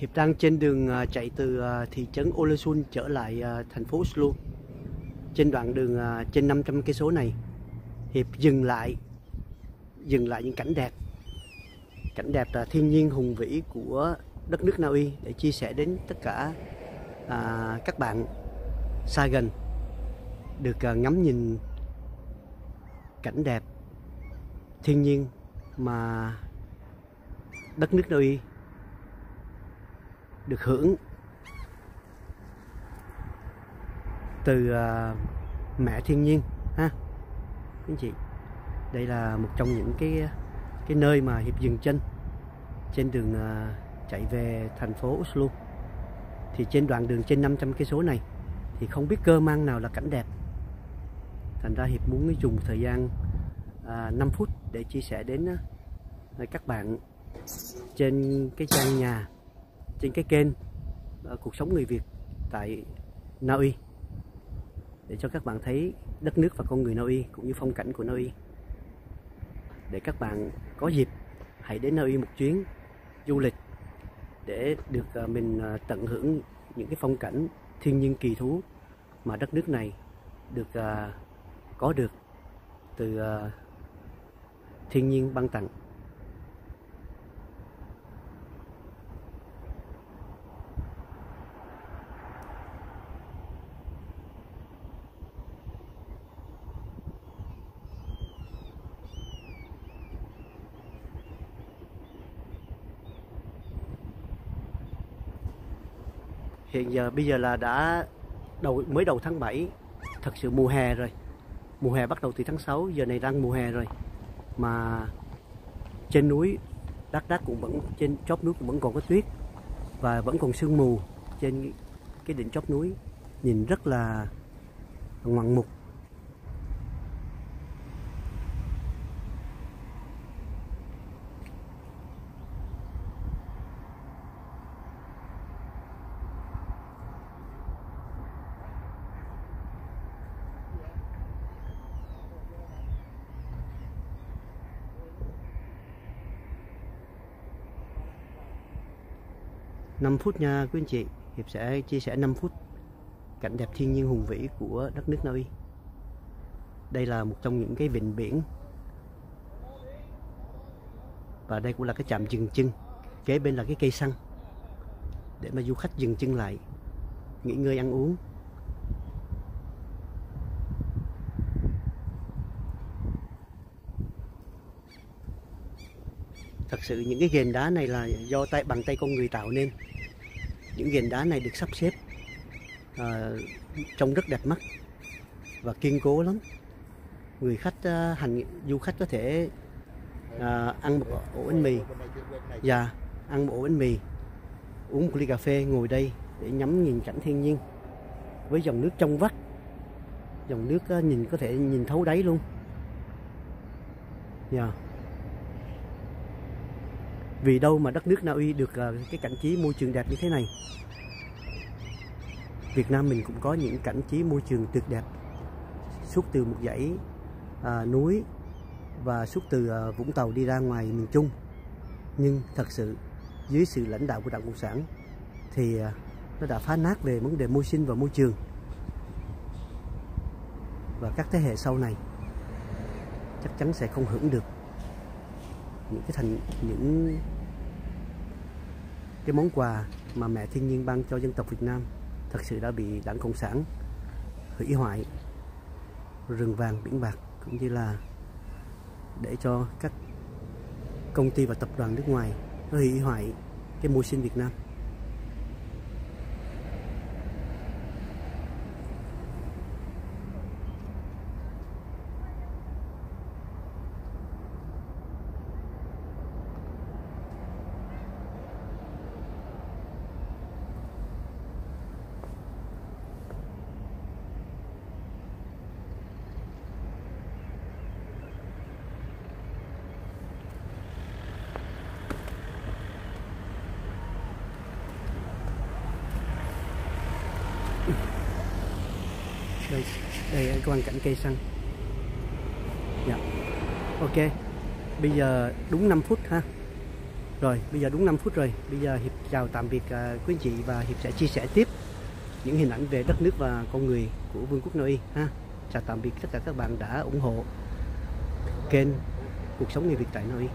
Hiệp đang trên đường à, chạy từ à, thị trấn Olesun trở lại à, thành phố Oslo. Trên đoạn đường trên 500 cây số này, Hiệp dừng lại dừng lại những cảnh đẹp. Cảnh đẹp là thiên nhiên hùng vĩ của đất nước Na Uy để chia sẻ đến tất cả à, các bạn xa gần được à, ngắm nhìn cảnh đẹp thiên nhiên mà đất nước Na Uy được hưởng. Từ uh, mẹ thiên nhiên ha. Quý anh chị đây là một trong những cái cái nơi mà hiệp dừng chân trên đường uh, chạy về thành phố Oslo. Thì trên đoạn đường trên 500 cây số này thì không biết cơ mang nào là cảnh đẹp. Thành ra hiệp muốn dùng thời gian à, 5 phút để chia sẻ đến à, các bạn trên cái trang nhà trên cái kênh uh, cuộc sống người Việt tại Na Uy. Để cho các bạn thấy đất nước và con người Na Uy cũng như phong cảnh của Na Uy. Để các bạn có dịp hãy đến Na Uy một chuyến du lịch để được uh, mình uh, tận hưởng những cái phong cảnh thiên nhiên kỳ thú mà đất nước này được uh, có được từ uh, thiên nhiên ban tặng. Hiện giờ bây giờ là đã đầu, mới đầu tháng 7 thật sự mùa hè rồi. Mùa hè bắt đầu từ tháng 6 giờ này đang mùa hè rồi. Mà trên núi đắt đắt cũng vẫn, trên chóp núi cũng vẫn còn có tuyết và vẫn còn sương mù trên cái đỉnh chóp núi. Nhìn rất là ngoạn mục. 5 phút nha quý anh chị. Hiệp sẽ chia sẻ 5 phút cảnh đẹp thiên nhiên hùng vĩ của đất nước Na Uy đây là một trong những cái vịnh biển. Và đây cũng là cái trạm dừng chân. Kế bên là cái cây xăng. Để mà du khách dừng chân lại, nghỉ ngơi ăn uống. Thật sự những cái ghền đá này là do tay bằng tay con người tạo nên. Những ghền đá này được sắp xếp à, trông rất đẹp mắt và kiên cố lắm. Người khách à, hành du khách có thể à, ăn một ổ bánh mì. Và dạ, ăn một ổ bánh mì uống một ly cà phê ngồi đây để ngắm nhìn cảnh thiên nhiên với dòng nước trong vắt. Dòng nước à, nhìn có thể nhìn thấu đáy luôn. Yeah. Vì đâu mà đất nước Na Uy được ờ, cái cảnh trí môi trường đẹp như thế này? Việt Nam mình cũng có những cảnh trí môi trường tuyệt đẹp. Suốt từ một dãy à, núi và suốt từ à, Vũng Tàu đi ra ngoài miền Trung. Nhưng thật sự dưới sự lãnh đạo của Đảng Cộng sản thì à, nó đã phá nát về vấn đề môi sinh và môi trường. Và các thế hệ sau này chắc chắn sẽ không hưởng được những cái thành, những cái món quà mà mẹ thiên nhiên ban cho dân tộc Việt Nam thật sự đã bị đảng cộng sản hủy hoại, rừng vàng, biển bạc, cũng như là để cho các công ty và tập đoàn nước ngoài nó hủy hoại cái môi sinh Việt Nam. Đây đây là quan cảnh cây xăng. Dạ. Ok bây giờ đúng 5 phút ha. Rồi bây giờ đúng 5 phút rồi. Bây giờ hiệp chào tạm biệt à, quý anh chị và hiệp sẽ chia sẻ tiếp những hình ảnh về đất nước và con người của vương quốc nội ha. Chào tạm biệt tất cả các bạn đã ủng hộ kênh cuộc sống người Việt tại nội.